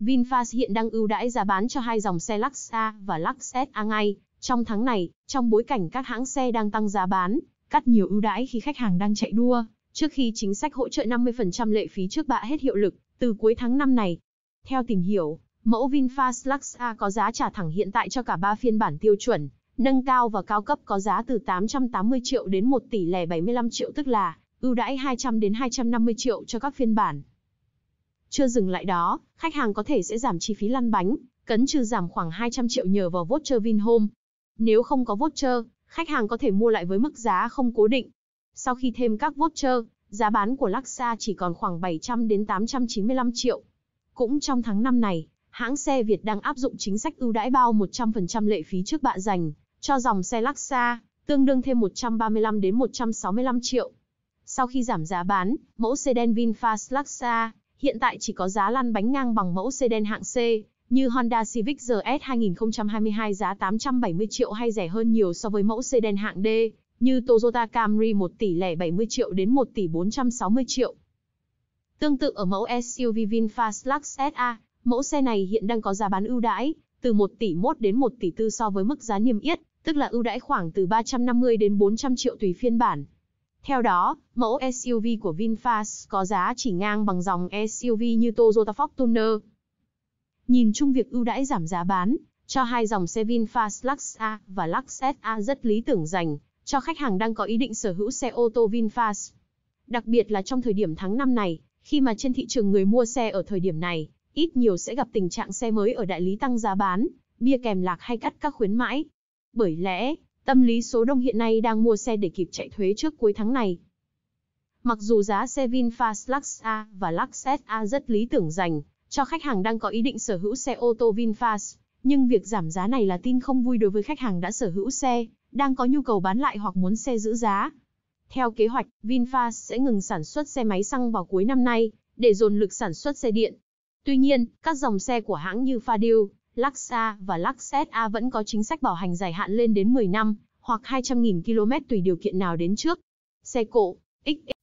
VinFast hiện đang ưu đãi giá bán cho hai dòng xe Lux A và Lux SA ngay. Trong tháng này, trong bối cảnh các hãng xe đang tăng giá bán, cắt nhiều ưu đãi khi khách hàng đang chạy đua, trước khi chính sách hỗ trợ 50% lệ phí trước bạ hết hiệu lực, từ cuối tháng năm này. Theo tìm hiểu, mẫu VinFast Lux A có giá trả thẳng hiện tại cho cả 3 phiên bản tiêu chuẩn, nâng cao và cao cấp có giá từ 880 triệu đến 1 tỷ lẻ 75 triệu tức là ưu đãi 200 đến 250 triệu cho các phiên bản. Chưa dừng lại đó, khách hàng có thể sẽ giảm chi phí lăn bánh, cấn trừ giảm khoảng 200 triệu nhờ vào voucher Vinhome. Nếu không có voucher, khách hàng có thể mua lại với mức giá không cố định. Sau khi thêm các voucher, giá bán của Luxa chỉ còn khoảng 700 đến 895 triệu. Cũng trong tháng 5 này, hãng xe Việt đang áp dụng chính sách ưu đãi bao 100% lệ phí trước bạ dành cho dòng xe Luxa, tương đương thêm 135 đến 165 triệu. Sau khi giảm giá bán, mẫu sedan VinFast Luxa hiện tại chỉ có giá lăn bánh ngang bằng mẫu sedan hạng C, như Honda Civic GS 2022 giá 870 triệu hay rẻ hơn nhiều so với mẫu sedan hạng D, như Toyota Camry 1 tỷ lẻ 70 triệu đến 1 tỷ 460 triệu. Tương tự ở mẫu SUV VinFast Lux SA, mẫu xe này hiện đang có giá bán ưu đãi, từ 1 tỷ 1 đến 1 tỷ 4 so với mức giá niêm yết, tức là ưu đãi khoảng từ 350 đến 400 triệu tùy phiên bản. Theo đó, mẫu SUV của VinFast có giá chỉ ngang bằng dòng SUV như Toyota Fortuner. Nhìn chung việc ưu đãi giảm giá bán cho hai dòng xe VinFast Lux A và Lux SA rất lý tưởng dành cho khách hàng đang có ý định sở hữu xe ô tô VinFast. Đặc biệt là trong thời điểm tháng 5 này, khi mà trên thị trường người mua xe ở thời điểm này, ít nhiều sẽ gặp tình trạng xe mới ở đại lý tăng giá bán, bia kèm lạc hay cắt các khuyến mãi. Bởi lẽ, tâm lý số đông hiện nay đang mua xe để kịp chạy thuế trước cuối tháng này. Mặc dù giá xe VinFast Lux A và Lux SA rất lý tưởng dành cho khách hàng đang có ý định sở hữu xe ô tô VinFast, nhưng việc giảm giá này là tin không vui đối với khách hàng đã sở hữu xe, đang có nhu cầu bán lại hoặc muốn xe giữ giá. Theo kế hoạch, VinFast sẽ ngừng sản xuất xe máy xăng vào cuối năm nay, để dồn lực sản xuất xe điện. Tuy nhiên, các dòng xe của hãng như Fadil, Laksa và Lakset A vẫn có chính sách bảo hành dài hạn lên đến 10 năm, hoặc 200.000 km tùy điều kiện nào đến trước. Xe cộ, XX